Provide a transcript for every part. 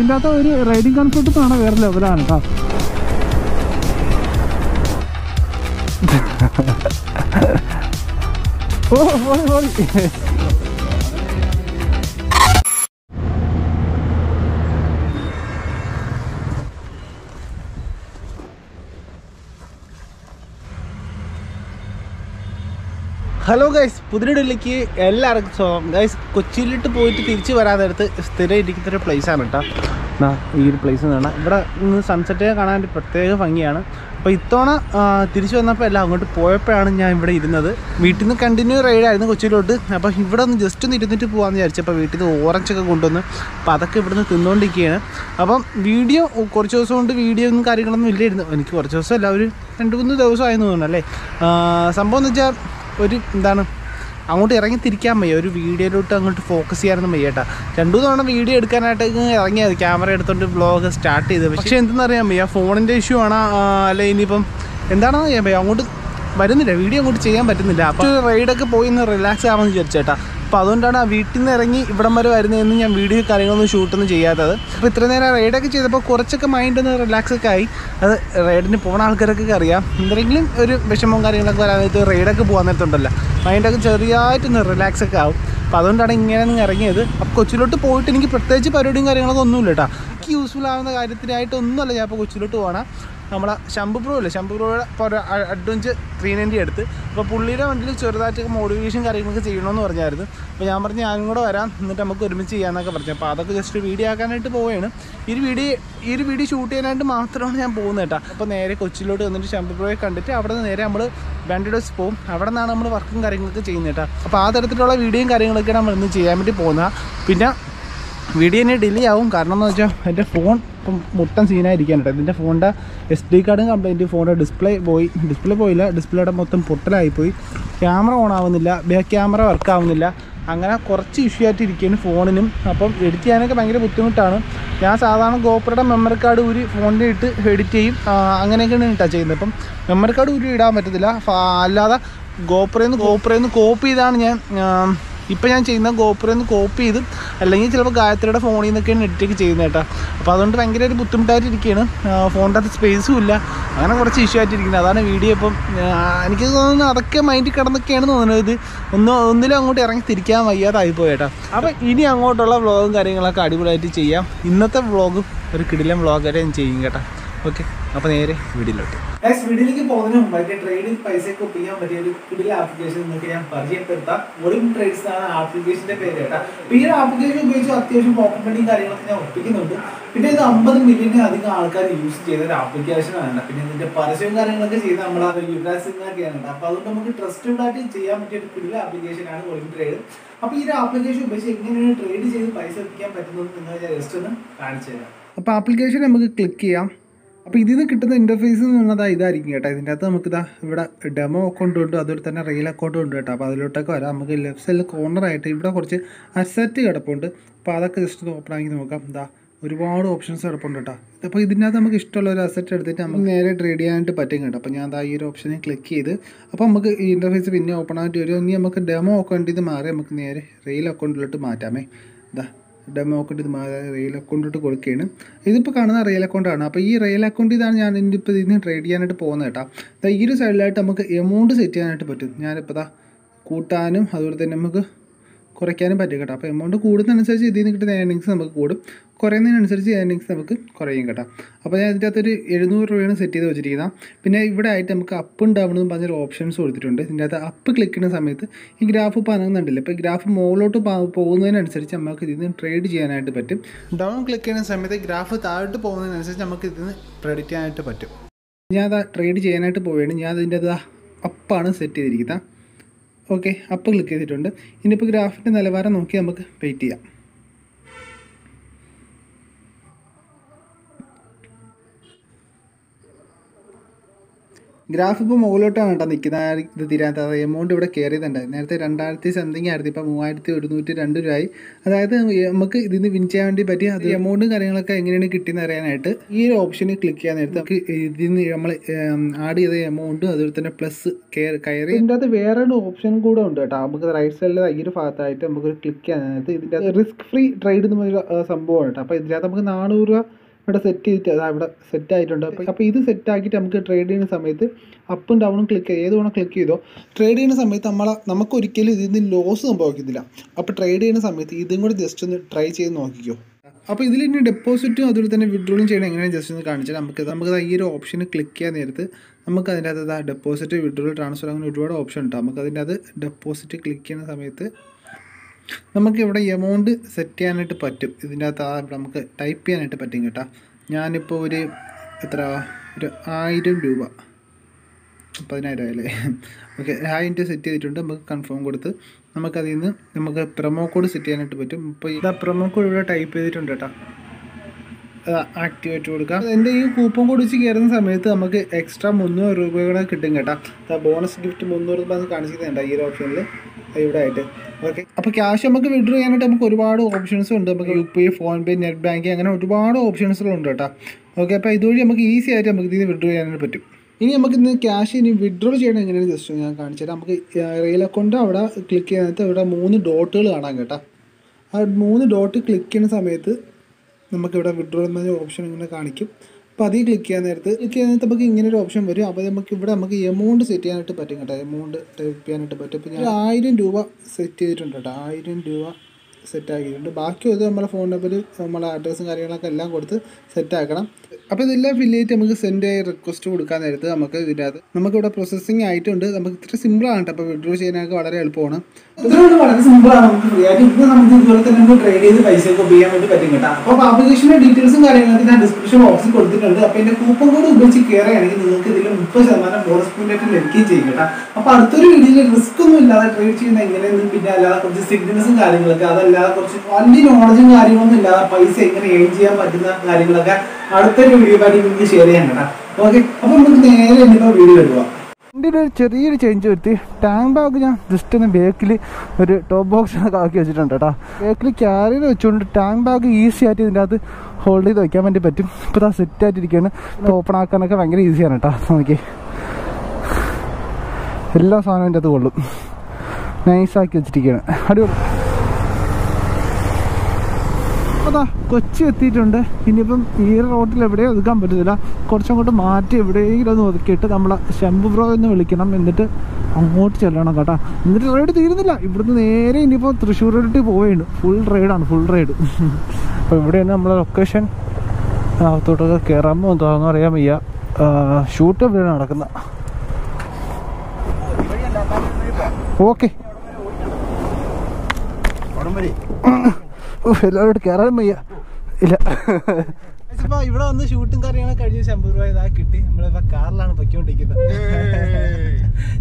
ഇതിന്റെ അകത്ത് ഒരു റൈഡിങ് കംഫർട്ട് കാണാൻ വേറെ ലെവലാണ് കേട്ടോ ഓ ഓ ഓടി ഹലോ ഗൈസ് പുതിയടിലേക്ക് എല്ലാവർക്കും സ്വാഗതം. ഗൈസ് കൊച്ചിയിലിട്ട് പോയിട്ട് തിരിച്ച് വരാൻ സ്ഥിരം ഇരിക്കുന്ന ഒരു പ്ലേസാണ് കേട്ടോ ഈ ഒരു പ്ലേസ് കാണാം ഇവിടെ ഇന്ന് സൺസെറ്റ് കാണാൻ ഒരു പ്രത്യേക ഭംഗിയാണ്. അപ്പോൾ ഇത്തവണ തിരിച്ചു വന്നപ്പോൾ എല്ലാം അങ്ങോട്ട് പോയപ്പോഴാണ് ഞാൻ ഇവിടെ ഇരുന്നത്. വീട്ടിൽ നിന്ന് കണ്ടിന്യൂ റൈഡായിരുന്നു കൊച്ചിയിലോട്ട്. അപ്പോൾ ഇവിടെ ഒന്ന് ജസ്റ്റ് ഒന്ന് ഇരുന്നിട്ട് പോകാമെന്ന് വിചാരിച്ചു അപ്പോൾ വീട്ടിൽ നിന്ന് ഓറഞ്ചൊക്കെ കൊണ്ടുവന്ന് അപ്പോൾ അതൊക്കെ ഇവിടെ നിന്ന് തിന്നുകൊണ്ടിരിക്കുകയാണ് അപ്പം വീഡിയോ കുറച്ച് ദിവസം കൊണ്ട് വീഡിയോ ഒന്നും കാര്യങ്ങളൊന്നും ഇല്ലായിരുന്നു. എനിക്ക് കുറച്ച് ദിവസം ഒരു രണ്ട് മൂന്ന് ദിവസമായിരുന്നു തോന്നുന്നു അല്ലേ? സംഭവം എന്ന് വെച്ചാൽ ഒരു എന്താണ് അങ്ങോട്ട് ഇറങ്ങി തിരിക്കാൻ വയ്യ. ഒരു വീഡിയോയിലോട്ട് അങ്ങോട്ട് ഫോക്കസ് ചെയ്യാനൊന്നും വയ്യ കേട്ടോ രണ്ടു തവണ വീഡിയോ എടുക്കാനായിട്ട് ഇറങ്ങിയത് ക്യാമറ എടുത്തോണ്ട് ബ്ലോഗ് സ്റ്റാർട്ട് ചെയ്ത്. പക്ഷെ എന്തെന്ന് അറിയാൻ വയ്യ. ഫോണിന്റെ ഇഷ്യൂ ആണോ. അല്ലെ ഇനിയിപ്പം എന്താണെന്ന് അറിയാൻ വയ്യ. അങ്ങോട്ട് വരുന്നില്ല. വീഡിയോ അങ്ങോട്ട് ചെയ്യാൻ പറ്റുന്നില്ല. അപ്പോൾ റൈഡൊക്കെ പോയി ഒന്ന് റിലാക്സ് ആവാമെന്ന് വിചാരിച്ചേട്ടാ. അപ്പോൾ അതുകൊണ്ടാണ് ആ വീട്ടിൽ നിന്ന് ഇറങ്ങി ഇവിടം വരെ വരുന്നതെന്ന് ഞാൻ വീഡിയോ കാര്യങ്ങളൊന്നും ഷൂട്ടൊന്നും ചെയ്യാത്തത്. അപ്പോൾ ഇത്ര നേരം റൈഡൊക്കെ ചെയ്തപ്പോൾ കുറച്ചൊക്കെ മൈൻഡ് ഒന്ന് റിലാക്സ് ഒക്കെ ആയി. അത് റൈഡിന് പോകുന്ന ആൾക്കാർക്കൊക്കെ അറിയാം. എന്തെങ്കിലും ഒരു വിഷമവും കാര്യങ്ങളൊക്കെ വരാൻ നേരത്ത് റൈഡൊക്കെ പോകാൻ നേരത്തുണ്ടല്ലോ. മൈൻഡൊക്കെ ചെറിയായിട്ടൊന്ന് റിലാക്സ് ഒക്കെ ആവും. അപ്പോൾ അതുകൊണ്ടാണ് ഇങ്ങനെ ഒന്ന് ഇറങ്ങിയത്. അപ്പോൾ കൊച്ചിലോട്ട് പോയിട്ട് എനിക്ക് പ്രത്യേകിച്ച് പരിപാടിയും കാര്യങ്ങളൊക്കെ ഒന്നുമില്ല കേട്ടോ. എനിക്ക് യൂസ്ഫുൾ ആവുന്ന കാര്യത്തിനായിട്ടൊന്നുമല്ല ഞാൻ ഇപ്പോൾ കൊച്ചിലോട്ട് പോകണം നമ്മളെ ശംഭു പ്രോ ഇല്ലേ? ശംഭു പ്രോയുടെ ഒരു അഡ്വഞ്ച് ത്രീ നയന്റി എടുത്ത്. അപ്പോൾ പുള്ളിയുടെ വണ്ടിയിൽ ചെറുതായിട്ടൊക്കെ മോഡിഫിക്കേഷൻ കാര്യങ്ങളൊക്കെ ചെയ്യണമെന്ന് പറഞ്ഞായിരുന്നു. അപ്പോൾ ഞാൻ പറഞ്ഞു ഞാനും കൂടെ വരാം. എന്നിട്ട് നമുക്ക് ഒരുമിച്ച് ചെയ്യാമെന്നൊക്കെ പറഞ്ഞു. അപ്പോൾ അതൊക്കെ ജസ്റ്റ് വീഡിയോ ആക്കാനായിട്ട് പോവുകയാണ് ഈ ഒരു വീഡിയോ ഈ ഒരു വീഡിയോ ഷൂട്ട് ചെയ്യാനായിട്ട് മാത്രമാണ് ഞാൻ പോകുന്നത് കേട്ടോ. അപ്പോൾ നേരെ കൊച്ചിയിലോട്ട് വന്നിട്ട് ശംഭു പ്രോയെ കണ്ടിട്ട് അവിടെ നിന്ന് നേരെ നമ്മൾ ബാൻഡിഡോസ് പോകും അവിടെ നിന്നാണ് നമ്മൾ വർക്കും കാര്യങ്ങളൊക്കെ ചെയ്യുന്നത് കേട്ടോ. അപ്പോൾ ആ തരത്തിലുള്ള വീഡിയോയും കാര്യങ്ങളൊക്കെയാണ് നമ്മൾ ഇന്ന് ചെയ്യാൻ വേണ്ടി പോകുന്നത്. പിന്നെ വീഡിയോ ഇനി ഡിലേ ആവും. കാരണം എന്ന് വെച്ചാൽ എന്റെ ഫോൺ ഇപ്പം മുട്ടൻ സീനായിരിക്കാൻ കേട്ടോ. ഇതിന്റെ ഫോണിന്റെ എസ് ഡി കാർഡും കംപ്ലൈന്റ് ഫോണിന്റെ ഡിസ്പ്ലേ പോയി. ഡിസ്പ്ലേ പോയില്ല. ഡിസ്പ്ലേയുടെ മൊത്തം പൊട്ടലായിപ്പോയി. ക്യാമറ ഓൺ ആവുന്നില്ല. ബാക്ക് ക്യാമറ വർക്ക് ആവുന്നില്ല. അങ്ങനെ കുറച്ച് ഇഷ്യൂ ആയിട്ട് ഇരിക്കുകയാണ് ഫോണിനും അപ്പം എഡിറ്റ് ചെയ്യാനൊക്കെ ഭയങ്കര ബുദ്ധിമുട്ടാണ്. ഞാൻ സാധാരണ ഗോപ്രയുടെ മെമ്മറി കാർഡ് ഊരി ഫോണിൽ ഇട്ട് എഡിറ്റ് ചെയ്യും. അങ്ങനെയൊക്കെയാണ് ടച്ച് ചെയ്യുന്നത്. അപ്പം മെമ്മറി കാർഡ് ഊരി ഇടാൻ പറ്റത്തില്ല. അല്ലാതെ ഗോപ്രയിൽ നിന്ന് ഗോപ്രയിൽ നിന്ന് കോപ്പി ചെയ്താണ് ഞാൻ ആ, ഇപ്പം ഞാൻ ചെയ്യുന്ന ഗോപുരം ഒന്ന് കോപ്പി ചെയ്ത് അല്ലെങ്കിൽ ചിലപ്പോൾ ഗായത്രിയുടെ ഫോണിൽ നിന്നൊക്കെയാണ് എഡിറ്റൊക്കെ ചെയ്യുന്നത് കേട്ടോ. അപ്പോൾ അതുകൊണ്ട് ഭയങ്കര ഒരു ബുദ്ധിമുട്ടായിട്ടിരിക്കുകയാണ്. ഫോണിന്റെ അകത്ത് സ്പേസും ഇല്ല. അങ്ങനെ കുറച്ച് ഇഷ്യൂ ആയിട്ടിരിക്കുന്നത് അതാണ് വീഡിയോ ഇപ്പം എനിക്ക് തോന്നുന്നു അതൊക്കെ മൈൻഡിൽ കിടന്നൊക്കെയാണ് തോന്നുന്നത് ഒന്ന് ഒന്നിലും അങ്ങോട്ട് ഇറങ്ങി തിരിക്കാൻ വയ്യാതായി പോയേട്ടാ അപ്പോൾ ഇനി അങ്ങോട്ടുള്ള വ്ളോഗും കാര്യങ്ങളൊക്കെ അടിപൊളിയായിട്ട് ചെയ്യാം. ഇന്നത്തെ വ്ളോഗും ഒരു കിടിലം വ്ളോഗായിട്ട് ഞാൻ ചെയ്യും കേട്ടോ. ഓക്കെ അപ്പോൾ നേരെ വീഡിയോയിലോട്ട് നെക്സ്റ്റ് വീഡിയോയിലേക്ക് പോകുന്നതിന് മുമ്പായിട്ട് ട്രേഡിൽ പൈസയൊക്കെ ഒപ്പിക്കാൻ പറ്റിയ ഒരു പുതിയ ആപ്ലിക്കേഷൻ നിങ്ങൾക്ക് ഞാൻ പരിചയപ്പെടുത്താം. ഒളിം ട്രേഡ്സ് ആണ് ആപ്ലിക്കേഷന്റെ പേര് കേട്ടോ. അപ്പൊ ഈ ഒരു ആപ്ലിക്കേഷൻ ഉപയോഗിച്ച് അത്യാവശ്യം പോക്കറ്റ് മണിയും കാര്യങ്ങളൊക്കെ ഞാൻ ഒപ്പിക്കുന്നുണ്ട്. പിന്നെ ഇത് അമ്പത് മില്യണിൽ അധികം ആൾക്കാർ യൂസ് ചെയ്ത ഒരു ആപ്ലിക്കേഷൻ ആണ് പിന്നെ ഇതിന്റെ പരസ്യവും കാര്യങ്ങളൊക്കെ ചെയ്ത് നമ്മൾ ആ യുവരാജ് സിംഗൊക്കെയാണ് അപ്പൊ അതുകൊണ്ട് നമുക്ക് ട്രസ്റ്റഡ് ആയിട്ട് ചെയ്യാൻ പറ്റിയ ഒരു പുതിയ ആപ്ലിക്കേഷൻ ആണ് ഒളിം ട്രേഡ് അപ്പൊ ഈ ഒരു ആപ്ലിക്കേഷൻ ഉപയോഗിച്ച് എങ്ങനെയാണ് ട്രേഡ് ചെയ്ത് പൈസ ഒപ്പിക്കാൻ പറ്റുന്നത് നിങ്ങൾ ജസ്റ്റ് ഒന്ന് കാണിച്ചു തരാം. അപ്പോൾ ആപ്ലിക്കേഷൻ നമുക്ക് ക്ലിക്ക് ചെയ്യാം. അപ്പോൾ ഇതിൽ നിന്ന് കിട്ടുന്ന ഇന്റർഫേസ് എന്ന് പറഞ്ഞാൽ ഇതായിരിക്കും കേട്ടോ. ഇതിന്റെ അകത്ത് നമുക്ക് ഇതാ ഇവിടെ ഡെമോ അക്കൗണ്ട് ഉണ്ട് അതുപോലെ തന്നെ റെയിൽ അക്കൗണ്ട് ഉണ്ട് കേട്ടോ. അപ്പോൾ അതിലോട്ടൊക്കെ വരാം. നമുക്ക് ലെഫ്റ്റ് സൈഡിൽ കോർണറായിട്ട് ഇവിടെ കുറച്ച് അസറ്റ് കിടപ്പുണ്ട്. അപ്പോൾ അതൊക്കെ ജസ്റ്റ് ഒന്ന് ഓപ്പൺ ആക്കി നോക്കാം. എന്താ ഒരുപാട് ഓപ്ഷൻസ് കിടപ്പുണ്ട് കേട്ടോ. അപ്പോൾ ഇതിനകത്ത് നമുക്ക് ഇഷ്ടമുള്ള ഒരു അസറ്റ് എടുത്തിട്ട് നമുക്ക് നേരെ ട്രേഡ് ചെയ്യാനായിട്ട് പറ്റും കേട്ടോ. അപ്പോൾ ഞാൻ അതാ ഈ ഒരു ഓപ്ഷനിൽ ക്ലിക്ക് ചെയ്ത് അപ്പോൾ നമുക്ക് ഈ ഇന്റർഫേസ് പിന്നെ ഓപ്പൺ ആയിട്ട് വരും. ഇനി നമുക്ക് ഡെമോ അക്കൗണ്ടിൽ നിന്ന് മാറി നമുക്ക് നേരെ റെയിൽ അക്കൗണ്ടിലോട്ട് മാറ്റാമേ. ഇതാ ഡെമോ അക്കൗണ്ട് ഇത് റെയിൽ അക്കൗണ്ടിട്ട് കൊടുക്കുകയാണ്. ഇതിപ്പോൾ കാണുന്ന റെയിൽ അക്കൗണ്ടാണ് അപ്പോൾ ഈ റെയിൽ അക്കൗണ്ട് ഇതാണ് ഞാൻ ഇതിന്റെ ഇപ്പോൾ ഇതിന് ട്രേഡ് ചെയ്യാനായിട്ട് പോകുന്നത് കേട്ടോ. ഈ ഒരു സൈഡിലായിട്ട് നമുക്ക് എമൗണ്ട് സെറ്റ് ചെയ്യാനായിട്ട് പറ്റും. ഞാനിപ്പോൾ ദാ കൂട്ടാനും അതുപോലെ തന്നെ നമുക്ക് കുറയ്ക്കാനും പറ്റും കേട്ടോ. അപ്പോൾ എമൗണ്ട് കൂടുന്നതനുസരിച്ച് ഇതിൽ നിന്ന് കിട്ടുന്ന ഏർണിങ്സ് നമുക്ക് കൂടും. കുറയുന്നതിനനുസരിച്ച് ഏർണിങ്സ് നമുക്ക് കുറയും കേട്ടോ. അപ്പോൾ ഞാൻ ഇതിന്റെ അകത്തൊരു എഴുന്നൂറ് രൂപയാണ് സെറ്റ് ചെയ്ത് വെച്ചിരിക്കുന്നത് പിന്നെ ഇവിടെ ആയിട്ട് നമുക്ക് അപ്പും ഡൗൺ എന്ന് പറഞ്ഞൊരു ഓപ്ഷൻസ് കൊടുത്തിട്ടുണ്ട്. ഇതിന്റെ അകത്ത് അപ്പ് ക്ലിക്ക് ചെയ്യുന്ന സമയത്ത് ഈ ഗ്രാഫ് പനങ്ങുന്നുണ്ടല്ലോ ഇപ്പോൾ ഗ്രാഫ് മുകളിലോട്ട് പോകുന്നതിനനുസരിച്ച് നമുക്ക് ഇതിൽ നിന്ന് ട്രേഡ് ചെയ്യാനായിട്ട് പറ്റും. ഡൗൺ ക്ലിക്ക് ചെയ്യുന്ന സമയത്ത് ഗ്രാഫ് താഴോട്ട് പോകുന്നതിനനുസരിച്ച് നമുക്ക് ഇതിൽ നിന്ന് പ്രെഡിക്റ്റ് ചെയ്യാനായിട്ട് പറ്റും. ഞാൻ ട്രേഡ് ചെയ്യാനായിട്ട് പോവുകയാണ്. ഞാൻ അതിന്റെ അതാ അപ്പാണ് സെറ്റ് ചെയ്തിരിക്കുന്നത് ഓക്കെ അപ്പോൾ ക്ലിക്ക് ചെയ്തിട്ടുണ്ട്. ഇനിയിപ്പോൾ ഗ്രാഫിന്റെ നിലവാരം നോക്കി നമുക്ക് വെയിറ്റ് ചെയ്യാം. ഗ്രാഫ് ഇപ്പോൾ മുകളിലോട്ടാണ് കേട്ടോ നിൽക്കുന്നത്. ഇത് തീരാത്ത എമൗണ്ട് ഇവിടെ കയറിയതുണ്ട്. നേരത്തെ രണ്ടായിരത്തി സംതിങ് ആയിരുന്നു. ഇപ്പോൾ മൂവായിരത്തി ഒരുന്നൂറ്റി രണ്ട് രൂപയായി. അതായത് നമുക്ക് ഇതിൽ നിന്ന് വിൻ ചെയ്യാൻ വേണ്ടി പറ്റിയ അത് എമൗണ്ടും കാര്യങ്ങളൊക്കെ എങ്ങനെയാണ് കിട്ടിയെന്ന് അറിയാനായിട്ട് ഈ ഒരു ഓപ്ഷനിൽ ക്ലിക്ക് ചെയ്യാൻ നേരത്തെ നമുക്ക് ഇതിൽ നിന്ന് നമ്മൾ ആഡ് ചെയ്ത എമൗണ്ടും അതുപോലെ തന്നെ പ്ലസ് കയറി ഇതിന്റെ അത് വേറെ ഒരു ഓപ്ഷൻ കൂടെ ഉണ്ട് കേട്ടോ. നമുക്ക് റൈറ്റ് സൈഡിൽ ഈ ഒരു ഭാഗത്തായിട്ട് നമുക്ക് ക്ലിക്ക് ചെയ്യാൻ ഇതിന്റെ റിസ്ക് ഫ്രീ ട്രേഡ് എന്ന് പറയുന്ന സംഭവമാണ് കേട്ടോ. അപ്പോൾ ഇതിനകത്ത് നമുക്ക് നാനൂറ് രൂപ ഇവിടെ സെറ്റ് ചെയ്തിട്ട് അതാ ഇവിടെ സെറ്റ് ആയിട്ടുണ്ട്. അപ്പോൾ അപ്പോൾ ഇത് സെറ്റ് ആക്കിയിട്ട് നമുക്ക് ട്രേഡ് ചെയ്യുന്ന സമയത്ത് അപ്പും ഡൗണും ക്ലിക്ക് ഏത് വേണം ക്ലിക്ക് ചെയ്തോ ട്രേഡ് ചെയ്യുന്ന സമയത്ത് നമ്മൾ നമുക്ക് ഒരിക്കലും ഇതിൽ നിന്ന് ലോസ് സംഭവിക്കുന്നില്ല അപ്പോൾ ട്രേഡ് ചെയ്യുന്ന സമയത്ത് ഇതും കൂടി ജസ്റ്റ് ഒന്ന് ട്രൈ ചെയ്ത് നോക്കിക്കോ. അപ്പോൾ ഇതിൽ ഇനി ഡെപ്പോസിറ്റും അതുപോലെ തന്നെ വിഡ്രോളും ചെയ്യണം. എങ്ങനെയാണ് ജസ്റ്റ് ഒന്ന് കാണിച്ചാൽ നമുക്ക് നമുക്ക് ഈ ഒരു ഓപ്ഷൻ ക്ലിക്ക് ചെയ്യാൻ നേരത്ത് നമുക്ക് അതിന്റെ അകത്ത് ഡെപ്പോസിറ്റ് വിഡ്രോൾ ട്രാൻസ്ഫർ അങ്ങനെ ഒരുപാട് ഓപ്ഷൻ ഉണ്ട്. നമുക്ക് അതിന്റെ അത് ഡെപ്പോസിറ്റ് ക്ലിക്ക് ചെയ്യുന്ന സമയത്ത് നമുക്ക് ഇവിടെ എമൗണ്ട് സെറ്റ് ചെയ്യാനായിട്ട് പറ്റും. ഇതിന്റെ അകത്ത് നമുക്ക് ടൈപ്പ് ചെയ്യാനായിട്ട് പറ്റും കേട്ടോ. ഞാനിപ്പോൾ ഒരു എത്ര ഒരു ആയിരം രൂപ. പതിനായിരം ആയല്ലേ ഓക്കെ ആയിരം രൂപ സെറ്റ് ചെയ്തിട്ടുണ്ട്. നമുക്ക് കൺഫേം കൊടുത്ത് നമുക്കതിൽ നിന്ന് നമുക്ക് പ്രൊമോ കോഡ് സെറ്റ് ചെയ്യാനായിട്ട് പറ്റും. ഇപ്പോൾ ഇതാ പ്രൊമോ കോഡ് ഇവിടെ ടൈപ്പ് ചെയ്തിട്ടുണ്ട് കേട്ടോ. ആക്ടിവേറ്റ് കൊടുക്കാം. എന്റെ ഈ കൂപ്പൺ കോഡ് വെച്ച് കയറുന്ന സമയത്ത് നമുക്ക് എക്സ്ട്രാ മുന്നൂറ് രൂപ കൂടെ കിട്ടും. കേട്ടോ ബോണസ് ഗിഫ്റ്റ് മുന്നൂറ് രൂപ കാണിച്ചിട്ടുണ്ട് ഈ ഓപ്ഷനിൽ ഇവിടെ ആയിട്ട് ഓക്കെ. അപ്പോൾ ക്യാഷ് നമുക്ക് വിഡ്രോ ചെയ്യാനായിട്ട് നമുക്ക് ഒരുപാട് ഓപ്ഷൻസ് ഉണ്ട്. നമുക്ക് U P PhonePe net banking അങ്ങനെ ഒരുപാട് ഓപ്ഷൻസുകളുണ്ട് കേട്ടോ. ഓക്കെ അപ്പോൾ ഇതുവഴി നമുക്ക് ഈസി ആയിട്ട് നമുക്ക് ഇതിന് വിഡ്രോ ചെയ്യാനായിട്ട് പറ്റും. ഇനി നമുക്ക് ഇന്ന് ക്യാഷ് ഇനി വിഡ്രോ ചെയ്യണം എങ്ങനെയാണ് ജസ്റ്റ് ഞാൻ കാണിച്ചു തരാം. നമുക്ക് റെയിൽ അക്കൗണ്ട് അവിടെ ക്ലിക്ക് ചെയ്യാനായിട്ട് ഇവിടെ മൂന്ന് ഡോട്ടുകൾ കാണാം കേട്ടോ. ആ മൂന്ന് ഡോട്ട് ക്ലിക്ക് ചെയ്യുന്ന സമയത്ത് നമുക്കിവിടെ വിഡ്രോ എന്ന ഓപ്ഷൻ ഇങ്ങനെ കാണിക്കും. അപ്പോൾ അതിൽ ക്ലിക്ക് ചെയ്യാൻ നേരത്ത് ക്ലിക്ക് ചെയ്യാൻ നേരത്ത് നമുക്ക് ഇങ്ങനെ ഒരു ഓപ്ഷൻ വരും. അപ്പോൾ നമുക്ക് ഇവിടെ നമുക്ക് എമൗണ്ട് സെറ്റ് ചെയ്യാനായിട്ട് പറ്റും കേട്ടോ. എമൗണ്ട് ടൈപ്പ് ചെയ്യാനായിട്ട് പറ്റും. ഇപ്പോൾ ഞാൻ ആയിരം രൂപ സെറ്റ് ചെയ്തിട്ടുണ്ട് കേട്ടോ. ആയിരം രൂപ സെറ്റ് ആക്കിയിട്ടുണ്ട്. ബാക്കി അത് നമ്മളെ ഫോൺ നമ്പർ നമ്മളെ അഡ്രസ്സും കാര്യങ്ങളൊക്കെ എല്ലാം കൊടുത്ത് സെറ്റ് ആക്കണം. അപ്പോൾ ഇതെല്ലാം ഫില്ല് ചെയ്തിട്ട് നമുക്ക് സെൻഡ് റിക്വസ്റ്റ് കൊടുക്കാൻ നേരത്ത് നമുക്ക് ഇതിന്റെ അകത്ത് നമുക്കിവിടെ പ്രോസസ്സിങ് ആയിട്ടുണ്ട്. നമുക്ക് ഇത്ര സിമ്പിളാണ് കേട്ടോ. അപ്പോൾ വിഡ്രോ ചെയ്യാനൊക്കെ വളരെ എളുപ്പമാണ്. ഇതിനോട് വളരെ സിമ്പിൾ ആണ് നമുക്ക് ഫ്രീ ആയിട്ട്. ഇപ്പൊ നമുക്ക് ഇതുപോലെ തന്നെ നമുക്ക് ട്രേഡ് ചെയ്ത് പൈസ ഒക്കെ ചെയ്യാൻ വേണ്ടി പറ്റും കേട്ടോ. അപ്പൊ ആപ്ലിക്കേഷന്റെ ഡീറ്റെയിൽസും കാര്യങ്ങളൊക്കെ ഞാൻ ഡിസ്ക്രിപ്ഷൻ ബോക്സിൽ കൊടുത്തിട്ടുണ്ട്. അപ്പൊ എന്റെ കൂപ്പൺ കോഡ് ഉപയോഗിച്ച് കയറുകയാണെങ്കിൽ നിങ്ങൾക്ക് ഇതിൽ മുപ്പത് ശതമാനം ബോണസ് പോയിന്റ് ആയിട്ട് ലഭിക്കുകയും ചെയ്യും കേട്ടോ. അപ്പൊ അടുത്തൊരു വീഡിയോയിൽ റിസ്ക് ഒന്നും ഇല്ലാതെ ട്രേഡ് ചെയ്യുന്ന എങ്ങനെയെന്നും പിന്നെ അല്ലാതെ കുറച്ച് സിഗ്നൽസും കാര്യങ്ങളൊക്കെ അതല്ലാതെ കുറച്ച് വലിയ നോളജും കാര്യങ്ങളൊന്നും ഇല്ലാതെ പൈസ എങ്ങനെ ഏൺ ചെയ്യാൻ പറ്റുന്ന കാര്യങ്ങളൊക്കെ അടുത്തൊരു വീഡിയോ ആയിട്ട് നിങ്ങൾക്ക് ഷെയർ ചെയ്യാൻ കേട്ടോ. ഓക്കെ അപ്പൊ നമുക്ക് നേരെ എന്നിപ്പോ വീഡിയോ എടുക്കുക വണ്ടിയുടെ ഒരു ചെറിയൊരു ചേഞ്ച് വരുത്തി. ടാങ്ക് ബാഗ് ഞാൻ ജസ്റ്റ് ഒന്ന് ബേക്കിൽ ഒരു ടോപ്പ് ബോക്സ് ആക്കി വെച്ചിട്ടുണ്ട് കേട്ടോ ബേക്കിൽ ക്യാരിയർ വെച്ചുകൊണ്ട് ടാങ്ക് ബാഗ് ഈസി ആയിട്ട് ഇതിന്റെ അകത്ത് ഹോൾഡ് ചെയ്ത് വെക്കാൻ വേണ്ടി പറ്റും. ഇപ്പോൾ അത് സെറ്റ് ആയിട്ടിരിക്കുകയാണ് ഓപ്പൺ ആക്കാനൊക്കെ ഭയങ്കര ഈസിയാണ് കേട്ടോ നോക്കി എല്ലാ സാധനവും എന്റെ അത് കൊള്ളും. നൈസാക്കി വെച്ചിരിക്കുകയാണ് അടിപൊളി. അതാ കൊച്ചി എത്തിയിട്ടുണ്ട്. ഇനിയിപ്പം ഈ റോട്ടിൽ എവിടെയും ഒതുക്കാൻ പറ്റത്തില്ല. കുറച്ചങ്ങോട്ട് മാറ്റി എവിടെയെങ്കിലും ഒന്ന് ഒതുക്കിയിട്ട് നമ്മളെ ശംഭു ബ്രോ എന്ന് വിളിക്കണം. എന്നിട്ട് അങ്ങോട്ട് ചെല്ലണം കേട്ടോ. എന്നിട്ട് റൈഡ് തീരുന്നില്ല. ഇവിടുന്ന് നേരെ ഇനിയിപ്പോൾ തൃശ്ശൂർ റോഡിട്ട് പോവുകയാണ് ഫുൾ റൈഡാണ് ഫുൾ റൈഡ് അപ്പോൾ ഇവിടെയാണ് നമ്മളെ ലൊക്കേഷൻ അകത്തോട്ടൊക്കെ കയറാമോ എന്താണെന്ന് അറിയാൻ വയ്യ. ഷൂട്ട് എവിടെയാണ് നടക്കുന്നത് ഓക്കെ എല്ലാവരോട് കയറാൻ വയ്യ. ഇല്ല. ഇപ്പൊ ഇവിടെ വന്ന് ഷൂട്ടും കാര്യങ്ങളൊക്കെ കഴിഞ്ഞ ശമ്പൂർ രൂപ ഇതാ കിട്ടി. നമ്മളിപ്പോ കാറിലാണ് പൊയ്ക്കൊണ്ടിരിക്കുന്നത്.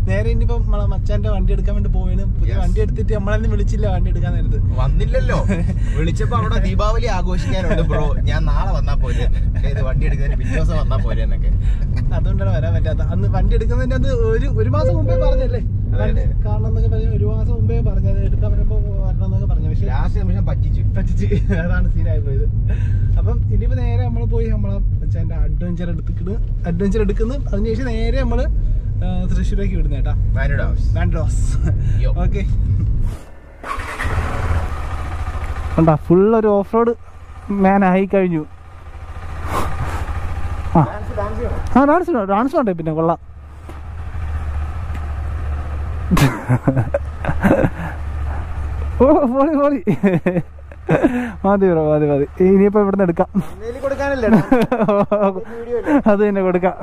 നേരെ ഇനിയിപ്പോ നമ്മളെ മച്ചാന്റെ വണ്ടി എടുക്കാൻ വേണ്ടി പോയിന്. പുതിയ വണ്ടി എടുത്തിട്ട് നമ്മളെ വിളിച്ചില്ല വണ്ടി എടുക്കാൻ നേരത്ത്. വന്നില്ലല്ലോ. വിളിച്ചപ്പോ അവിടെ ദീപാവലി ആഘോഷിക്കാനുണ്ട് ബ്രോ. ഞാൻ നാളെ വന്നാ പോരെ ഇത് വണ്ടി എടുക്കുന്നതിന് പിറ്റേ ദിവസം വന്നാ പോരെ എന്നൊക്കെ. അതുകൊണ്ടാണ് വരാൻ പറ്റാത്ത. അന്ന് വണ്ടി എടുക്കുന്നതിന്റെ അത് ഒരു ഒരു മാസം മുമ്പേ പറഞ്ഞല്ലേ. കാരണം എന്നൊക്കെ പറഞ്ഞ് ഒരു മാസം മുമ്പേ പറഞ്ഞത്. എടുക്കാൻ വരുമ്പോ വരണം എന്നൊക്കെ പറഞ്ഞു ലാസ്റ്റ് നിമിഷം പറ്റിച്ചു. പറ്റിച്ച്. അതാണ് സീനായി പോയത്. അപ്പം ഇനിയിപ്പോ നേരെ നമ്മൾ പോയി നമ്മളെ അച്ഛന്റെ അഡ്വഞ്ചർ എടുത്തിട്ട് അഡ്വഞ്ചർ എടുക്കുന്നു. അതിനുശേഷം നേരെ നമ്മൾ തൃശ്ശൂരേക്ക് വിടുന്ന കേട്ടാ. യോ. ഓക്കെ കണ്ടാ ഫുൾ ഒരു ഓഫ് റോഡ് മാൻ ആയി കഴിഞ്ഞു. ആ. ആ ഡാൻസ് ഡാൻസ് ഉണ്ടേ പിന്നെ കൊള്ളാം. ഓ പോളി പോളി മതി ബ്രോ മതി മതി. ഇനിയിപ്പോ ഇവിടുന്ന് എടുക്കാം. അത് തന്നെ കൊടുക്കാം.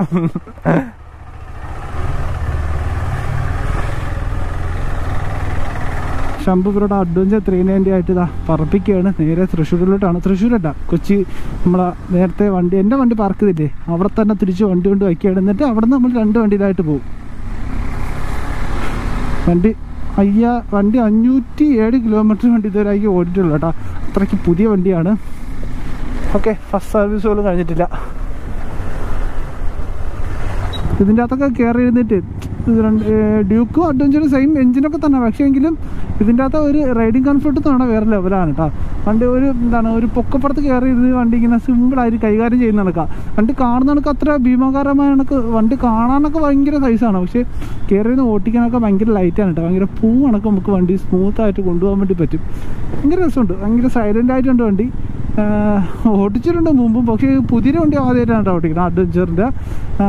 ശംഭുപുരയുടെ അഡ്വഞ്ചർ ത്രീ നയന്റി ആയിട്ട് ഇതാ പറപ്പിക്കുകയാണ്. നേരെ തൃശ്ശൂരിലോട്ടാണ്. തൃശ്ശൂരല്ല കൊച്ചി നമ്മളെ നേരത്തെ വണ്ടി എന്റെ വണ്ടി പാർക്ക് ചെയ്തില്ലേ? അവിടെ തന്നെ തിരിച്ച് വണ്ടി കൊണ്ട് വയ്ക്കുകയാണ്. എന്നിട്ട് അവിടെ നമ്മൾ രണ്ട് വണ്ടിയിലായിട്ട് പോകും. വണ്ടി അയ്യ വണ്ടി അഞ്ഞൂറ്റി ഏഴ് കിലോമീറ്റർ വണ്ടി ഇതുവരെ ആയി ഓടിയിട്ടുള്ളൂ കേട്ടോ. അത്രയ്ക്ക് പുതിയ വണ്ടിയാണ്. ഓക്കെ ഫസ്റ്റ് സർവീസ് പോലും കഴിഞ്ഞിട്ടില്ല. ഇതിന്റെ അകത്തൊക്കെ കയറി ഇരുന്നിട്ട് ഇത് രണ്ട് ഡ്യൂക്കും അഡ്വഞ്ചറും സെയിം എഞ്ചിനൊക്കെ തന്നെ. പക്ഷേ എങ്കിലും ഇതിന്റെ അകത്ത് ഒരു റൈഡിങ് കംഫർട്ട് പറഞ്ഞാൽ വേറെ ലെവലാണ് കേട്ടോ വണ്ടി ഒരു എന്താണ് ഒരു പൊക്കപ്പുറത്ത് കയറി ഇരുന്ന് വണ്ടി ഇങ്ങനെ സിമ്പിളായിട്ട് കൈകാര്യം ചെയ്യുന്ന കണക്കാം. വണ്ടി കാണുന്ന കണക്ക് അത്ര ഭീമാകാരമായ കണക്ക് വണ്ടി കാണാനൊക്കെ ഭയങ്കര സൈസാണ് പക്ഷേ കയറി ഇരുന്ന് ഓട്ടിക്കാനൊക്കെ ഭയങ്കര ലൈറ്റാണ് കേട്ടോ ഭയങ്കര പൂ കണക്ക് നമുക്ക് വണ്ടി സ്മൂത്തായിട്ട് കൊണ്ടുപോകാൻ വേണ്ടി പറ്റും. ഭയങ്കര രസമുണ്ട്. ഭയങ്കര സൈലന്റ് ആയിട്ടുണ്ട് വണ്ടി. ഓടിച്ചിട്ടുണ്ട് മുമ്പും പക്ഷേ പുതിയ വണ്ടി ആദ്യമായിട്ടാണ് കേട്ടോ ഓടിക്കുന്നത്. അഡ്വഞ്ചറിന്റെ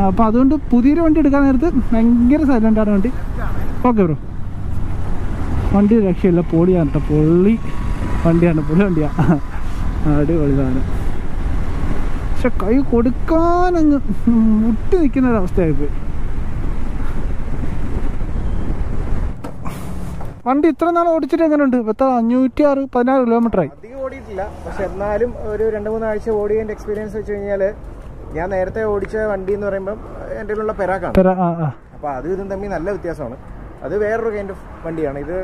അപ്പോൾ അതുകൊണ്ട് പുതിയൊരു വണ്ടി എടുക്കാൻ നേരത്ത് ഭയങ്കര സൈലന്റാണ് വണ്ടി. ഓക്കെ ബ്രോ വണ്ടി രക്ഷയില്ല പൊളിയാണ് കേട്ടോ. പൊള്ളി വണ്ടിയാണ് പൊളി വണ്ടിയാണ് അടിപൊളി സാധനം. പക്ഷെ കൈ കൊടുക്കാനങ്ങ് മുട്ടി നിൽക്കുന്ന ഒരവസ്ഥയായിപ്പോയി വണ്ടി ഇത്ര നാൾ ഓടിച്ചിട്ട് എങ്ങനെയുണ്ട്? എത്ര അഞ്ഞൂറ്റി ആറ് പതിനാറ് കിലോമീറ്റർ ആയി. അധികം ഓടിയിട്ടില്ല. പക്ഷെ എന്നാലും ഒരു രണ്ട് മൂന്ന് മൂന്നാഴ്ച ഓടിയതിന്റെ എക്സ്പീരിയൻസ് വെച്ച് കഴിഞ്ഞാൽ ഞാൻ നേരത്തെ ഓടിച്ച വണ്ടി എന്ന് പറയുമ്പോൾ എന്റെ ഉള്ള പെരാക്കാണ്. അപ്പൊ അത് ഇതും തമ്മിൽ നല്ല വ്യത്യാസമാണ്. അത് വേറൊരു കൈൻഡ് ഓഫ് വണ്ടിയാണ്. ഇത്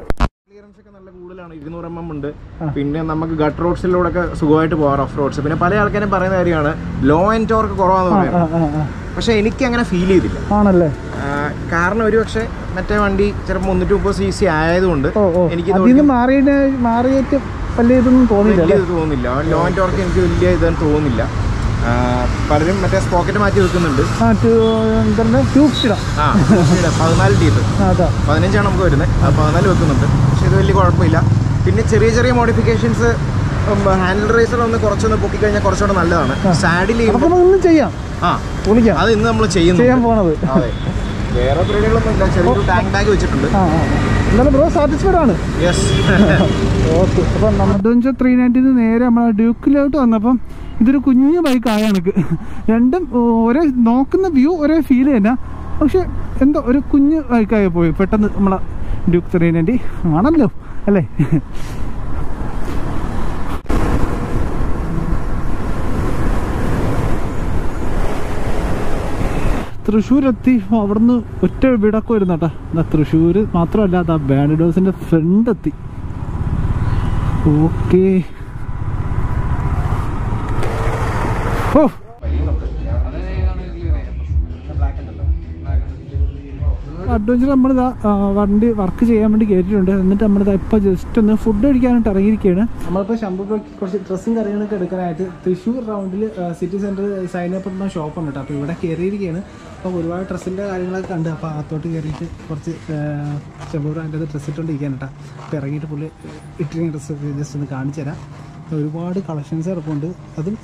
ക്ലിയറൻസ് ഒക്കെ നല്ല കൂടുതലാണ്. ഇരുന്നൂറ് എം എം ഉണ്ട്. പിന്നെ നമുക്ക് ഗട്ട് റോഡ്സിലൂടെ ഒക്കെ സുഖമായിട്ട് പോകാം ഓഫ് റോഡ്സ് പിന്നെ പല ആൾക്കാരും പറയുന്ന കാര്യമാണ് ലോ ആൻഡ് ടോർക്ക് കുറവാന്ന് പറയുന്നത്. പക്ഷെ എനിക്ക് അങ്ങനെ ഫീൽ ചെയ്തില്ല. ആണല്ലേ? കാരണം ഒരു പക്ഷേ മറ്റേ വണ്ടി ചിലപ്പോൾ മുന്നൂറ്റി മുപ്പത് സി സി ആയതുകൊണ്ട് എനിക്ക് മാറിയിട്ട് മാറിയിട്ട് വലിയ ഇതൊന്നും തോന്നില്ല തോന്നില്ല തോന്നുന്നില്ല ലോ ആൻഡ് ടോർക്ക് എനിക്ക് വലിയ ഇതെന്ന് തോന്നുന്നില്ല പലരും മറ്റേ സ്പോക്കറ്റ് മാറ്റി വെക്കുന്നുണ്ട്. പതിനാല് ടീത്ത് പതിനഞ്ചാണ് നമുക്ക് വരുന്നത്. ആ പതിനാല് വെക്കുന്നുണ്ട്. പക്ഷെ ഇത് വലിയ കുഴപ്പമില്ല. പിന്നെ ചെറിയ ചെറിയ മോഡിഫിക്കേഷൻസ് ഹാൻഡിൽ റേസർ ഒന്ന് കുറച്ചൊന്ന് പൊക്കി കഴിഞ്ഞാൽ കുറച്ചുകൂടെ നല്ലതാണ്. സാഡിൽ ചെയ്യാം. ആ. അത് ഇന്ന് നമ്മൾ ചെയ്യുന്നു വേറെ പരിപാടികളൊന്നും ഇല്ല. ചെറിയൊരു ടാങ്ക് ബാഗ് വെച്ചിട്ടുണ്ട്. എന്നാലും ബ്രോ സാറ്റിസ്ഫൈഡ് ആണ്. യെസ് ഓക്കെ അപ്പം നമ്മുടെ അഡ്വഞ്ചർ ത്രീ നയന്റിന്ന് നേരെ നമ്മളെ ഡ്യൂക്കിലോട്ട് വന്നപ്പം ഇതൊരു കുഞ്ഞു ബൈക്കായ എനിക്ക് രണ്ടും ഒരേ നോക്കുന്ന വ്യൂ ഒരേ ഫീൽ തന്നെ. പക്ഷെ എന്തോ ഒരു കുഞ്ഞു ബൈക്കായി പോയി. പെട്ടെന്ന് നമ്മളെ ഡ്യൂക്ക് ത്രീ നയന്റി ആണല്ലോ അല്ലേ? തൃശ്ശൂരെത്തി അവിടുന്ന് ഒറ്റ വീടൊക്കെ വരുന്ന കേട്ടോ. തൃശ്ശൂർ മാത്രമല്ല അതാ ബാൻഡിഡോസിന്റെ ഫ്രണ്ട് എത്തി. ഓക്കെ അഡ്വഞ്ചർ നമ്മൾ വണ്ടി വർക്ക് ചെയ്യാൻ വേണ്ടി കയറ്റിയിട്ടുണ്ട് എന്നിട്ട് നമ്മളിതാ ഇപ്പോൾ ജസ്റ്റ് ഒന്ന് ഫുഡ് കഴിക്കാനായിട്ട് ഇറങ്ങിയിരിക്കുകയാണ്. നമ്മളിപ്പോൾ ശമ്പൂർക്ക് കുറച്ച് ഡ്രസ്സും കാര്യങ്ങളൊക്കെ എടുക്കാനായിട്ട് തൃശ്ശൂർ റൗണ്ടിൽ സിറ്റി സെന്റർ സൈനപ്പ് എന്ന ഷോപ്പുണ്ട് കേട്ടോ. അപ്പോൾ ഇവിടെ കയറിയിരിക്കുകയാണ് അപ്പോൾ ഒരുപാട് ഡ്രസ്സിന്റെ കാര്യങ്ങളൊക്കെ കണ്ട് അപ്പോൾ അകത്തോട്ട് കയറിയിട്ട് കുറച്ച് ശമ്പൂർ അതിന്റെ അത് ഡ്രസ്സ് ഇട്ടുകൊണ്ടിരിക്കുകയാണ് കേട്ടോ. അപ്പോൾ ഇറങ്ങിയിട്ട് പുള്ളി ഇട്ടിരിക്കുന്ന ഡ്രസ്സ് ജസ്റ്റ് ഒന്ന് കാണിച്ചു തരാം ഒരുപാട് കളക്ഷൻസ് കിടപ്പുണ്ട് അതും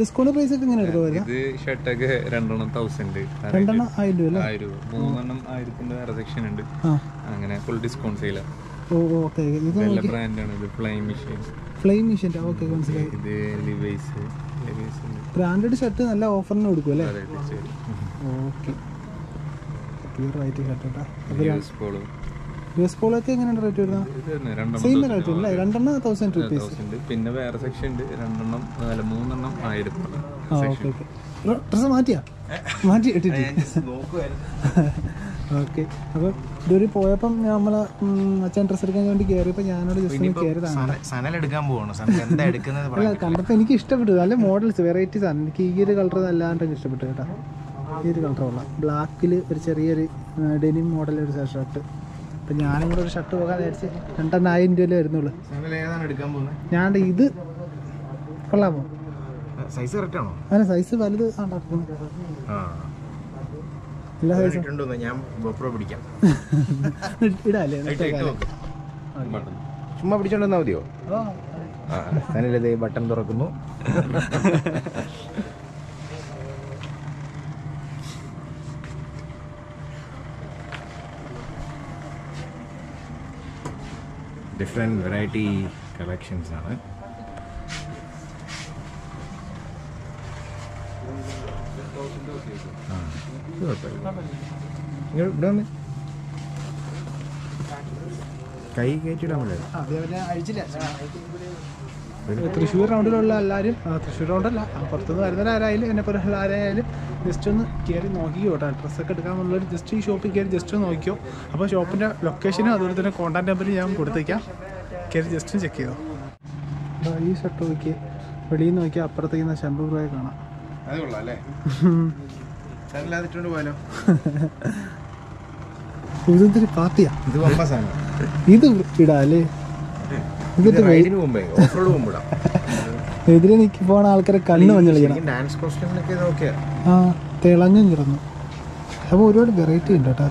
ഡിസ്കൗണ്ട് പ്രൈസ് ഒക്കെ എങ്ങനെ എടുക്കുക വരിക? ഇത് ഷർട്ടൊക്കെ രണ്ടെണ്ണം തൗസൻഡ് രണ്ടെണ്ണം ആയിരം രൂപ അല്ലേ? ആയിരം രൂപ. മൂന്നെണ്ണം ആയിരത്തിന്റെ വേറെ സെക്ഷൻ ഉണ്ട്. അങ്ങനെ ഫുൾ ഡിസ്കൗണ്ട് സെയിലാണ് ഓ ഓക്കെ ഇത് നല്ല ബ്രാൻഡാണ് ഇത് ഫ്ലൈ മെഷീൻ ഫ്ലെയിം മെഷീന്റെ ഓക്കെ മനസ്സിലായി. ഇത് ലിവൈസ് ലിവൈസ് ബ്രാൻഡഡ് ഷർട്ട് നല്ല ഓഫറിന് കൊടുക്കും അല്ലേ? ഓക്കെ ആയിട്ട് ഷർട്ട് കേട്ടോ യു എസ് പോളൊക്കെ എങ്ങനെയാണ് റേറ്റ് വരുന്നത്? രണ്ടെണ്ണം സെയിം റേറ്റ് അല്ലേ? രണ്ടെണ്ണം തൗസൻഡ് റുപ്പീസ് പിന്നെ വേറെ സെക്ഷൻ ഉണ്ട്. രണ്ടെണ്ണം അല്ല മൂന്നെണ്ണം ആയിരം ആ ഓക്കെ ഓക്കെ ഡ്രസ്സ് മാറ്റിയാ? മാറ്റി ഇട്ടിട്ട്. ഓക്കെ അപ്പോൾ ഇതുവരെ പോയപ്പം നമ്മളെ അച്ഛൻ ഡ്രസ്സ് എടുക്കാൻ വേണ്ടി കയറിയപ്പോൾ ഞാനോട് ജസ്റ്റ് ഒന്ന് കയറിയതാണ് അല്ല കണ്ടപ്പോൾ എനിക്ക് ഇഷ്ടപ്പെട്ടു. നല്ല മോഡൽസ് വെറൈറ്റീസ് ആണ് എനിക്ക് ഈ ഒരു കളർ അല്ലാണ്ട് ഇഷ്ടപ്പെട്ടു കേട്ടോ. ഈ ഒരു കളർ കൊള്ളാം ബ്ലാക്കിൽ ഒരു ചെറിയൊരു ഡെനിം മോഡൽ ഒരു ഷർട്ട് അപ്പം ഞാനും കൂടെ ഒരു ഷർട്ട് പോകാൻ വിചാരിച്ച് രണ്ടെണ്ണായിരം രൂപയിലേ വരുന്നുള്ളൂ. ഏതാണ് എടുക്കാൻ പോകുന്നത് ഞാൻ ഇത് കൊള്ളാമോ? സൈസ് കറക്റ്റ് ആണോ? അല്ല സൈസ് വലുത് എല്ലാ സൈസും ഞാൻ പിടിക്കാം. ഇടാല്ലേ. ചുമ്മാ പിടിച്ചോണ്ടെന്നാ മതിയോ? സനലത് ബട്ടൺ തുറക്കുന്നു. ഡിഫറെന്റ് വെറൈറ്റി കളക്ഷൻസ് ആണ്. കൈ കയറ്റിടാൻ പറ്റില്ല. തൃശ്ശൂർ റൗണ്ടിലുള്ള എല്ലാവരും തൃശ്ശൂർ റൗണ്ടല്ല പുറത്തുനിന്ന് വരുന്നവരാരായാലും എന്നെ പോലെ ആരായാലും ജസ്റ്റ് ഒന്ന് കയറി നോക്കിക്കോ കേട്ടോ. ഡ്രസ്സൊക്കെ എടുക്കാമെന്നുള്ളൊരു ജസ്റ്റ് ഈ ഷോപ്പിൽ കയറി ജസ്റ്റ് ഒന്ന് നോക്കിയോ അപ്പോൾ ഷോപ്പിന്റെ ലൊക്കേഷനും അതുപോലെ തന്നെ കോൺടാക്ട് നമ്പറും ഞാൻ കൊടുത്തേക്കാം. കയറി ജസ്റ്റ് ചെക്ക് ചെയ്തോ. അപ്പോൾ ഈ ഷർട്ട് നോക്കി വെളിയിൽ നിന്ന് നോക്കിയാൽ അപ്പുറത്തേക്ക് നിന്ന് കാണാം. അത് കൊള്ളാം അല്ലേ? അതല്ലാതെ ഇട്ടുകൊണ്ട് പോയാലോ? ഇതെന്തൊരു പാർട്ടിയാ. ഇത് ഇടാ അല്ലേ? ഇതിട്ട് വൈ- റൈഡിന് മുമ്പേ ഓഫ് റോഡ് മുമ്പിടാം എതിരെ നിൽക്കി പോണ ആൾക്കാരെ കണ്ണ് മഞ്ഞളിക്കണം. ഡാൻസ് കോസ്റ്റ്യൂമിനൊക്കെ ആ തിളങ്ങും കിടന്നു അപ്പോൾ ഒരുപാട് വെറൈറ്റി ഉണ്ട് കേട്ടോ.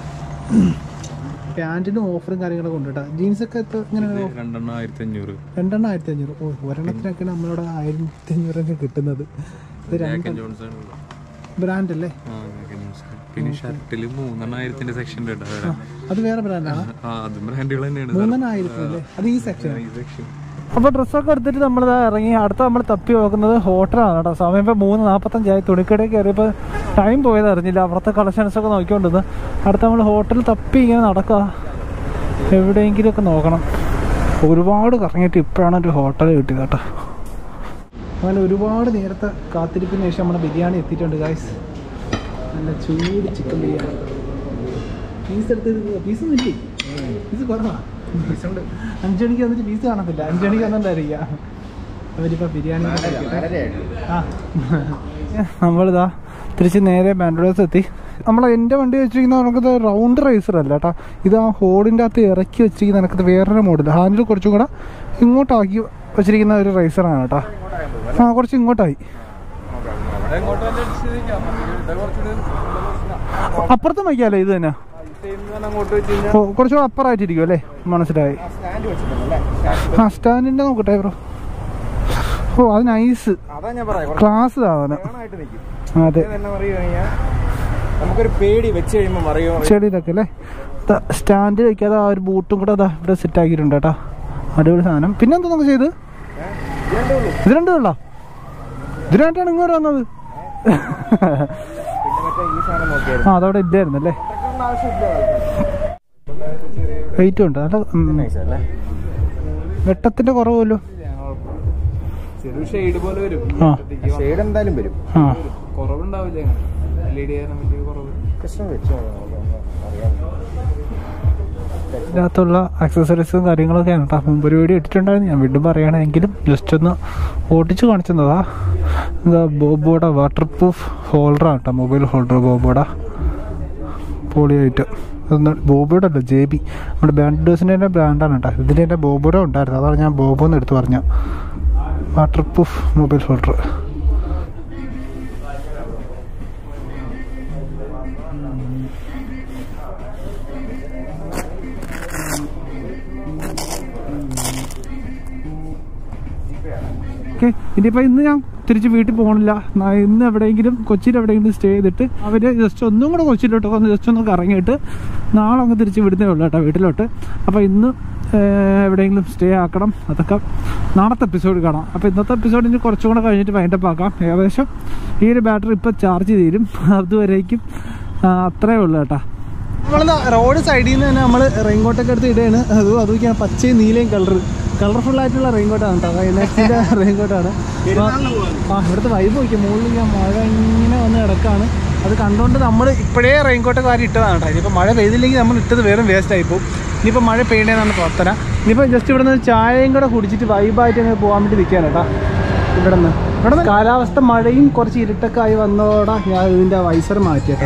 പാന്റിനും ഓഫറും കാര്യങ്ങളൊക്കെ ഉണ്ട് കേട്ടോ. ജീൻസൊക്കെ ഒക്കെ ഇങ്ങനെ രണ്ടെണ്ണം ആയിരത്തി അഞ്ഞൂറ് രണ്ടെണ്ണം ആയിരത്തി അഞ്ഞൂറ് ഓ ഒരെണ്ണത്തിനൊക്കെ നമ്മളവിടെ ആയിരത്തി അഞ്ഞൂറൊക്കെ കിട്ടുന്നത്. ഇത് രണ്ട്. ബ്രാൻഡ് അല്ലേ? പിന്നെ ഷർട്ടിൽ മൂന്നെണ്ണായിരത്തിന്റെ സെക്ഷൻ ഉണ്ട് അത് വേറെ ബ്രാൻഡാണ് ആ അതും ബ്രാൻഡുകൾ തന്നെയാണ് അത് ഈ സെക്ഷൻ ഈ സെക്ഷൻ അപ്പോൾ ഡ്രസ്സൊക്കെ എടുത്തിട്ട് നമ്മൾ ഇറങ്ങി അടുത്ത നമ്മൾ തപ്പി നോക്കുന്നത് ഹോട്ടലാണ് കേട്ടോ. സമയം ഇപ്പോൾ മൂന്ന് നാൽപ്പത്തഞ്ചായി തുണിക്കടയിൽ കയറിയപ്പോൾ ടൈം പോയത് അറിഞ്ഞില്ല. അവിടുത്തെ കളക്ഷൻസ് ഒക്കെ നോക്കിക്കൊണ്ടിരുന്നു. അടുത്ത നമ്മൾ ഹോട്ടൽ തപ്പി ഇങ്ങനെ നടക്കുക എവിടെയെങ്കിലുമൊക്കെ നോക്കണം. ഒരുപാട് കറങ്ങിയിട്ട് ഇപ്പോഴാണ് ഒരു ഹോട്ടൽ കിട്ടിയത് കേട്ടോ. അങ്ങനെ ഒരുപാട് നേരത്തെ കാത്തിരിപ്പിന് ശേഷം നമ്മുടെ ബിരിയാണി എത്തിയിട്ടുണ്ട് ഗായ്സ് നല്ല ചൂട് ചിക്കൻ ബിരിയാണി. പീസ് എടുത്ത് പീസൊന്നും ഇല്ലേ? പീസ് കുറവാ. അഞ്ചു മണിക്ക് വന്നിട്ട് പീസ് കാണത്തില്ല. അഞ്ചു മണിക്ക് വന്നിട്ടായിരിക്കാം അവരിപ്പോൾ ബിരിയാണി ആ. നമ്മളിതാ തിരിച്ച് നേരെ ബാംഗ്ലൂർസ് എത്തി. നമ്മൾ എന്റെ വണ്ടി വെച്ചിരിക്കുന്ന നമുക്കത് റൗണ്ട് റൈസർ അല്ല കേട്ടോ ഇത് ആ ഹോളിന്റെ അകത്ത് ഇറക്കി വെച്ചിരിക്കുന്ന എനിക്കത് വേറൊരു മോഡൽ ഹാൻഡിൽ കുറച്ചും കൂടെ ഇങ്ങോട്ടാക്കി വെച്ചിരിക്കുന്ന ഒരു റൈസറാണ് കേട്ടോ ആ കുറച്ച് ഇങ്ങോട്ടായി. അപ്പുറത്തും വയ്ക്കാമല്ലോ ഇത് തന്നെ? കുറച്ചുകൂടെ അപ്പറായിട്ടിരിക്കും അല്ലേ? മനസ്സിലായി. ആ സ്റ്റാൻഡിന്റെ നോക്കട്ടെ ബ്രോ ഓ അത് നൈസ് ക്ലാസ് സാധനം അതെ. തന്നെ പറയുക നമുക്കൊരു പേടി വെച്ച് കഴിയുമ്പോൾ മറിയോ ചെടിയിലൊക്കെ അല്ലേ? സ്റ്റാൻഡ് വെക്കാതെ ആ ഒരു ബൂട്ടും കൂടെ അതാ ഇവിടെ സെറ്റ് ആക്കിയിട്ടുണ്ട് കേട്ടോ. അടിപൊളി സാധനം. പിന്നെന്താ നമുക്ക് ചെയ്ത്? ഇത് രണ്ടേ ഇത് ഇതിനായിട്ടാണ് ഇങ്ങോട്ട് വന്നത്. ആ അതവിടെ ഇല്ലായിരുന്നു അല്ലേ വെയിറ്റും ഉണ്ട് നല്ല വെട്ടത്തിന്റെ കുറവല്ലോ. ചെറിയ ഷെയ്ഡ് പോലെ വരും. ആ. ഷെയ്ഡ് എന്തായാലും വരും. ആ. കുറവുണ്ടാവില്ല എൽ ഇ ഡി കുറവ്. കൃഷ്ണൻ വെച്ചോ? അറിയാം ഇതിനകത്തുള്ള ആക്സസറീസും കാര്യങ്ങളൊക്കെയാണ്. കേട്ടോ മുമ്പ് ഒരു വീഡിയോ ഇട്ടിട്ടുണ്ടായിരുന്നു. ഞാൻ വീണ്ടും പറയുകയാണെങ്കിലും ജസ്റ്റ് ഒന്ന് ഓടിച്ച് കാണിച്ചതാ എന്താ ബോബോട വാട്ടർ പ്രൂഫ് ഹോൾഡറാണ് കേട്ടോ മൊബൈൽ ഹോൾഡർ ബോബോട. പൊളിയായിട്ട്. അതൊന്ന് ബോബോയുടെ അല്ല ജെ ബി. നമ്മുടെ ബാൻഡേഴ്സിന്റെ തന്നെ ബ്രാൻഡാണ് കേട്ടോ ഇതിന്റെ തന്നെ ബോബോയുടെ ഉണ്ടായിരുന്നു. അതാണ് ഞാൻ ബോബോ എന്ന് എടുത്ത് പറഞ്ഞ waterproof mobile holder okay ഇനിയിപ്പോൾ ഇന്ന് ഞാൻ തിരിച്ച് വീട്ടിൽ പോകണില്ല ഇന്ന് എവിടെയെങ്കിലും കൊച്ചിയിൽ എവിടെയെങ്കിലും സ്റ്റേ ചെയ്തിട്ട് അവർ ജസ്റ്റ് ഒന്നും കൂടെ കൊച്ചിയിലോട്ട് ഒന്ന് ജസ്റ്റ് ഒന്ന് കറങ്ങിയിട്ട് നാളെ അങ്ങ് തിരിച്ച് വിടുന്നേ ഉള്ളൂ കേട്ടോ വീട്ടിലോട്ട്. അപ്പോൾ ഇന്ന് എവിടെയെങ്കിലും സ്റ്റേ ആക്കണം അതൊക്കെ നാളത്തെ എപ്പിസോഡ് കാണാം. അപ്പോൾ ഇന്നത്തെ എപ്പിസോഡ് ഇനി കുറച്ചും കൂടെ കഴിഞ്ഞിട്ട് വൈൻഡപ്പ് ആക്കാം. ഏകദേശം ഈ ഒരു ബാറ്ററി ഇപ്പോൾ ചാർജ് തീരും അതുവരേക്കും അത്രേ ഉള്ളൂ കേട്ടോ. നമ്മൾ റോഡ് സൈഡിൽ നിന്ന് തന്നെ നമ്മൾ റെയിൻകോട്ടൊക്കെ എടുത്ത് ഇടുകയാണ് അതും അതൊക്കെയാണ് പച്ചയും നീലയും കളർ കളർഫുൾ ആയിട്ടുള്ള റെയിൻകോട്ടാണ് കേട്ടോ. ഐനാക്സിന്റെ റെയിൻകോട്ടാണ് ആ ഇവിടുത്തെ വൈബ് നോക്കിയാൽ മുകളിൽ ഞാൻ മഴ ഇങ്ങനെ വന്ന് കിടക്കാണ്. അത് കണ്ടുകൊണ്ട് നമ്മൾ ഇപ്പോഴേ റെയിൻകോട്ടൊക്കെ വാരി ഇട്ടതാണ് കേട്ടോ. ഇനിയിപ്പോൾ മഴ പെയ്തില്ലെങ്കിൽ നമ്മൾ ഇട്ടത് വേറെ വേസ്റ്റ് ആയി പോകും. ഇനിയിപ്പോൾ മഴ പെയ്യണേന്നാണ് പ്രാർത്ഥന. ഇനിയിപ്പോൾ ജസ്റ്റ് ഇവിടെ നിന്ന് ചായയും കൂടെ കുടിച്ചിട്ട് വൈബായിട്ട് അങ്ങ് പോകാൻ വേണ്ടി നിൽക്കുകയാണ് കേട്ടോ. ഇവിടെ നിന്ന് ഇവിടെ കാലാവസ്ഥ മഴയും കുറച്ച് ഇരുട്ടൊക്കെ ആയി വന്നതോടെ ഞാൻ ഇതിന്റെ വൈസർ മാറ്റിയിട്ട്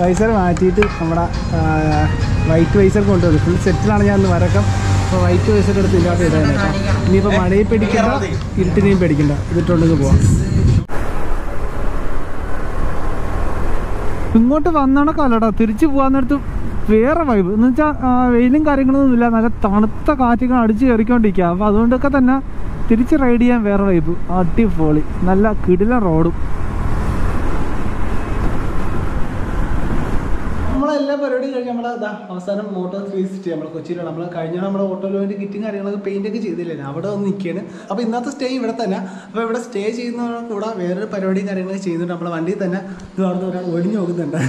വൈസർ മാറ്റിയിട്ട് നമ്മുടെ വൈറ്റ് വൈസർ കൊണ്ടുവന്നു. ഫുൾ സെറ്റിലാണ് ഞാൻ ഇന്ന് വരക്കം. അപ്പോൾ വൈറ്റ് വൈസർ എടുത്ത് ഇല്ലാത്ത കേട്ടോ ഇനിയിപ്പോൾ മഴയെ പേടിക്കണ്ട ഇരുട്ടിനെയും പേടിക്കണ്ട. ഇതിട്ടുണ്ടെങ്കിൽ പോവാം. ഇങ്ങോട്ട് വന്നണക്കല്ലടാ. തിരിച്ചു പോവാന്നെടുത്ത് വേറെ വൈബ് എന്ന് വെച്ചാൽ വെയിലും കാര്യങ്ങളൊന്നും ഇല്ല. നല്ല തണുത്ത കാറ്റൊക്കെ അടിച്ച് കയറിക്കൊണ്ടിരിക്കുക അപ്പോൾ അതുകൊണ്ടൊക്കെ തന്നെ തിരിച്ച് റൈഡ് ചെയ്യാൻ വേറെ വൈബ് അടിപൊളി. നല്ല കിടില റോഡും നമ്മളെല്ലാ പരിപാടിയും കഴിഞ്ഞ് നമ്മൾ അതാ അവസാനം മോട്ടോ ത്രീ സിക്സ്റ്റി നമ്മൾ കൊച്ചിയിലാണ്. നമ്മൾ കഴിഞ്ഞ നമ്മൾ ഓട്ടോ വേണ്ടി കിറ്റും കാര്യങ്ങളൊക്കെ പെയിന്റ് ഒക്കെ ചെയ്തില്ലേ അവിടെ വന്ന് നിൽക്കുകയാണ് അപ്പോൾ ഇന്നത്തെ സ്റ്റേ ഇവിടെ തന്നെ. അപ്പോൾ ഇവിടെ സ്റ്റേ ചെയ്യുന്നവരുടെ കൂടെ വേറൊരു പരിപാടിയും കാര്യങ്ങളൊക്കെ ചെയ്യുന്നുണ്ട് നമ്മളെ വണ്ടിയിൽ തന്നെ ഇത് അവിടുന്ന് ഒരാൾ ഒഴിഞ്ഞു നോക്കുന്നുണ്ട്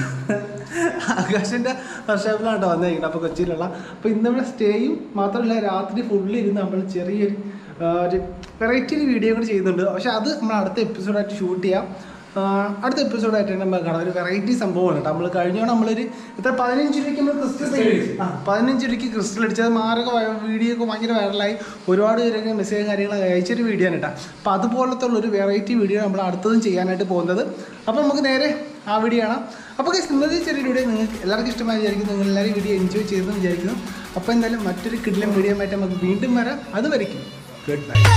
ആകാശിന്റെ വർഷാപ്പിലാണ് കേട്ടോ വന്നിരിക്കുന്നത് അപ്പോൾ കൊച്ചിയിലുള്ള. അപ്പോൾ ഇന്നിവിടെ സ്റ്റേയും മാത്രമല്ല രാത്രി ഫുള്ളിരുന്ന് നമ്മൾ ചെറിയൊരു ഒരു വെറൈറ്റി ഒരു വീഡിയോ കൂടി ചെയ്യുന്നുണ്ട്. പക്ഷെ അത് നമ്മൾ അടുത്ത എപ്പിസോഡായിട്ട് ഷൂട്ട് ചെയ്യാം. അടുത്ത എപ്പിസോഡായിട്ട് നമ്മൾ കാണാം. ഒരു വെറൈറ്റി സംഭവമാണ് കേട്ടോ. നമ്മൾ കഴിഞ്ഞോണം നമ്മളൊരു ഇത്ര പതിനഞ്ച് രൂപയ്ക്ക് നമ്മൾ ക്രിസ്റ്റൽ ആ പതിനഞ്ച് രൂപയ്ക്ക് ക്രിസ്റ്റൽ അടിച്ചത് മാറുക വീഡിയോ ഒക്കെ ഭയങ്കര വൈറലായി ഒരുപാട് പേരൊക്കെ മെസ്സേജ് കാര്യങ്ങളൊക്കെ അയച്ചൊരു വീഡിയോ ആണ് കേട്ടോ. അപ്പോൾ അതുപോലത്തെ ഒരു വെറൈറ്റി വീഡിയോ നമ്മൾ അടുത്തതും ചെയ്യാനായിട്ട് പോകുന്നത്. അപ്പോൾ നമുക്ക് നേരെ ആ വീഡിയോ ആണ് അപ്പോൾ ഇന്നത്തെ ചെറിയ വീഡിയോ നിങ്ങൾക്ക് എല്ലാവർക്കും ഇഷ്ടമായി വിചാരിക്കുന്നു. നിങ്ങൾ എല്ലാവരും വീഡിയോ എൻജോയ് ചെയ്തെന്ന് വിചാരിക്കുന്നു. അപ്പോൾ എന്തായാലും മറ്റൊരു കിഡിലും വീഡിയോ ആയിട്ട് നമുക്ക് വീണ്ടും വരാം. അത് വരയ്ക്കും Good night.